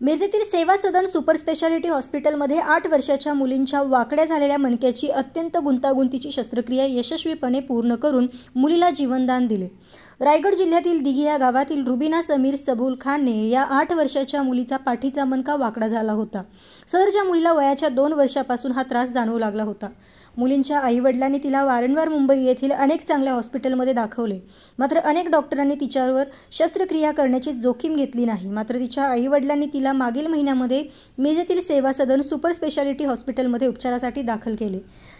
मेजेतील सेवा सदन super speciality हॉस्पिटलमध्ये आठ वर्षाच्या मुलींच्या वाकड्या झालेल्या मनक्याची अत्यंत गुंतागुंतीची शस्त्रक्रिया यशस्वीपणे पूर्ण करून मुलीला जीवनदान दिले. रायगड जिल्ह्यातील दिघी या गावातील रुबिना समीर सबुल खानने या आठ वर्षाच्या मुलीचा पाठीचा मणका वाकडा झाला होता. सरच्या मुलीला वयाच्या दोन वर्षापासून हा त्रास जाणवू लागला होता. मुलींच्या आईवडिलांनी तिला वारंवार मुंबई येथील अनेक चांगल्या हॉस्पिटलमध्ये दाखवले. मात्र अनेक डॉक्टरांनी तिच्यावर शस्त्रक्रिया करण्याची जोखीम घेतली नाही. मात्र तिच्या आईवडिलांनी तिला मागील महिन्यामध्ये मेजेतील सेवा सदन सुपर स्पेशालिटी हॉस्पिटलमध्ये उपचारासाठी दाखल केले.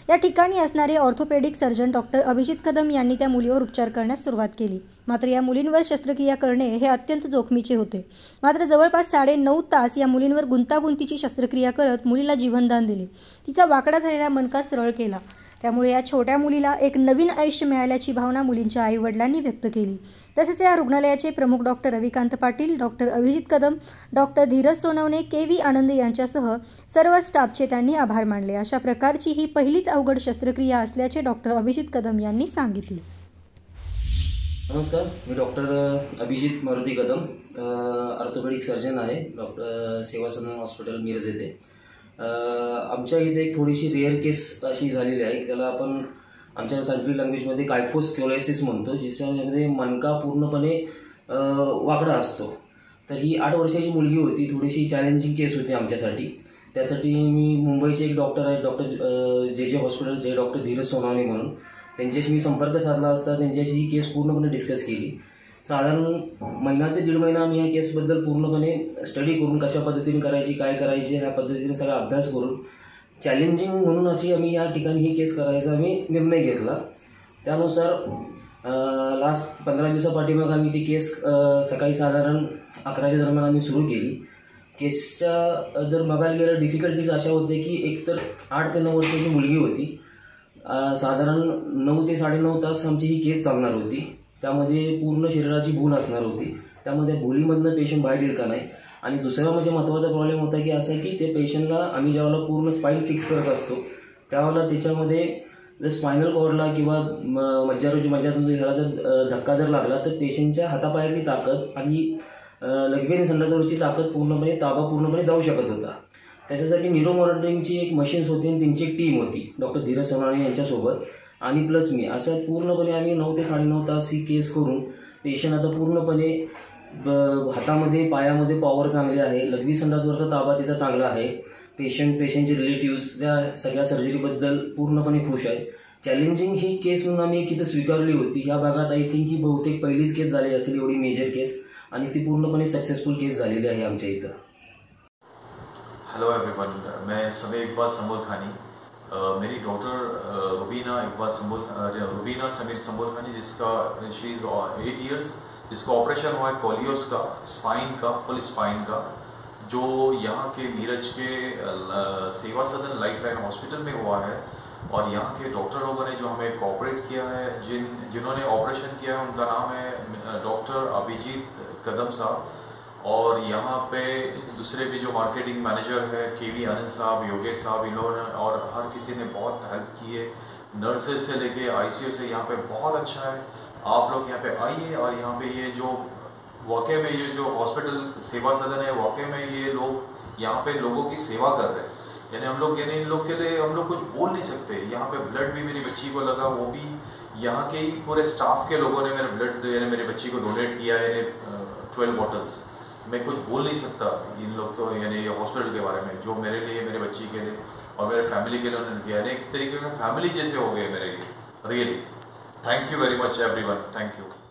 या ठिकाणी असणारे orthopaedic surgeon doctor Abhijit Kadam यांनी त्या मुलीवर उपचार करण्यास सुरुवात केली. मात्र या मुलींवर शस्त्रक्रिया करणे हे अत्यंत जोखमीचे होते. मात्र जवळपास साडे नऊ तास या मुलींवर गुंतागुंतीची शस्त्रक्रिया करत मुलीला जीवनदान दिले. तिचा वाकडा झालेला मनका सरळ केला. त्यामुळे या छोट्या मुलीला एक नवीन आयुष्य मिळाल्याची भावना मुलींच्या आईवडिलांनी व्यक्त केली. तसेच या रुग्णालयाचे प्रमुख doctor Ravikant Patil doctor Abhijit Kadam doctor Dheeraj Sonawane K V Anand यांच्यासह सर्व स्टाफचे त्यांनी आभार मानले. अशा प्रकारची ही पहिलीच अवघड शस्त्रक्रिया असल्याचे डॉक्टर अभिजित कदम यांनी सांगितले. नमस्कार मी doctor Abhijit Maruti Kadam orthopaedic surgeon आहे डॉक्टर सेवा सदन हॉस्पिटल मिरज येथे. आमच्या इथे एक थोडीशी रेअर केस अशी झालेली आहे त्याला आपण आमच्या सायंटिफिक लँग्वेजमध्ये कायफोस क्युरायसिस म्हणतो ज्याच्यामध्ये मनका पूर्णपणे वाकडा असतो. तर ही आठ वर्षाची मुलगी होती थोडीशी चॅलेंजिंग केस होती आमच्यासाठी. त्यासाठी मी मुंबईचे एक डॉक्टर आहेत डॉक्टर जे जे हॉस्पिटल जे डॉक्टर धीरज सोनावणे म्हणून. त्यांच्याशी मी संपर्क साधला असता त्यांच्याशी ही केस पूर्णपणे डिस्कस केली. साधारण महिना ते दीड महिना आम्ही या केसबद्दल पूर्णपणे स्टडी करून कशा पद्धतीने करायची काय करायची ह्या पद्धतीने सगळा अभ्यास करून चॅलेंजिंग म्हणून अशी आम्ही या ठिकाणी ही केस करायचा आम्ही निर्णय घेतला. त्यानुसार लास्ट पंधरा दिवसापाठीमाग आम्ही ती केस सकाळी साधारण अकराच्या दरम्यान आम्ही सुरू केली. केसच्या जर बघायला गेलं डिफिकल्टीज अशा होते की एकतर आठ ते नऊ वर्षाची मुलगी होती. साधारण नऊ ते साडेनऊ तास आमची ही केस चालणार होती. त्यामध्ये पूर्ण शरीराची भूल असणार होती. त्यामध्ये भुलीमधनं पेशंट बाहेर येईल का नाही? आणि दुसरा म्हणजे महत्त्वाचा प्रॉब्लेम होता की असं की ते पेशंटला आम्ही ज्यावेळेला पूर्ण स्पाईन फिक्स करत असतो त्यावेळेला त्याच्यामध्ये जर स्पायनल कॉर्डला किंवा मज्जारोजी मज्जातून ह्याला जर धक्का जर लागला तर पेशंटच्या हातापायातली ताकद आणि लघवेनी संडासावरची ताकद पूर्णपणे ताबा पूर्णपणे जाऊ शकत होता. त्याच्यासाठी न्यूरो मॉनिटरिंगची एक मशीन्स होती आणि त्यांची एक टीम होती. डॉक्टर धीरज सवराणे यांच्यासोबत. आणि प्लस मी. असं पूर्णपणे आम्ही नऊ ते साडेनऊ तास ही केस करून पेशंट आता पूर्णपणे हातामध्ये पायामध्ये पॉवर चांगली आहे. लघवी संडासवरचा ताबा तिचा चांगला आहे. पेशंट पेशंटचे रिलेटिव्स त्या सगळ्या सर्जरीबद्दल पूर्णपणे खुश आहे चॅलेंजिंग ही केस म्हणून आम्ही एक इथं स्वीकारली होती. ह्या भागात आय थिंक ही बहुतेक पहिलीच केस झाली असेल एवढी मेजर केस आणि ती पूर्णपणे सक्सेसफुल केस झालेली आहे आमच्या इथं. हेलो एवरीवन मैं समीर इकबाल संबोल खानी। मेरी डॉटर रुबीना इकबाल संबोल रुबीना समीर संबोल खानी, जिसका शी इज़ एट ईयर्स जिसका ऑपरेशन हुआ है कोलियोस का स्पाइन का फुल स्पाइन का। जो यहाँ के मीरज के सेवा सदन लाइफ लाइन हॉस्पिटल में हुआ है। और यहाँ के डॉक्टर लोगों ने जो हमें कॉपरेट किया है, जिन, जिन्होंने ऑपरेशन किया है, उनका नाम है डॉक्टर अभिजीत कदम साहब। और यहाँ पे दूसरे भी जो मार्केटिंग मैनेजर है के वी आनंद साहब योगेश साहब, इन लोगों ने और हर किसी ने बहुत हेल्प की है। नर्सेज से लेके आईसीयू से यहाँ पे बहुत अच्छा है। आप लोग यहाँ पे आइए और यहाँ पे ये जो वाकई में ये जो हॉस्पिटल सेवा सदन है, वाकई में ये लोग यहाँ पे लोगों की सेवा कर रहे हैं। यानी हम लोग, यानी इन लोग के लिए हम लोग कुछ बोल नहीं सकते। यहाँ पे ब्लड भी मेरी बच्ची को लगा, वो भी यहाँ के ही पूरे स्टाफ के लोगों ने मेरे ब्लड यानी मेरी बच्ची को डोनेट किया है ट्वेल्व बॉटल्स मैं कुछ बोल नहीं सकता इन लोग को, यानी ये हॉस्पिटल के बारे में, जो मेरे लिए, मेरे बच्ची के लिए और मेरे फैमिली के लिए उन्होंने किया एक तरीके का फैमिली जैसे हो गए मेरे लिए really thank you very much every thank you.